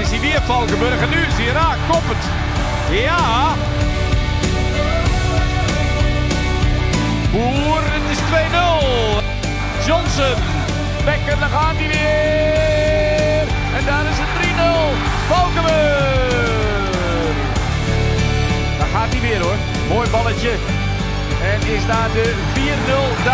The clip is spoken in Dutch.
is hij weer, Valkenburg. En nu is hij raak, koppend. Ja. Boer, het is 2-0. Johnson, Becker, daar gaat hij weer. En daar is het 3-0. Valkenburg. Daar gaat hij weer hoor. Mooi balletje. En is daar de 4-0.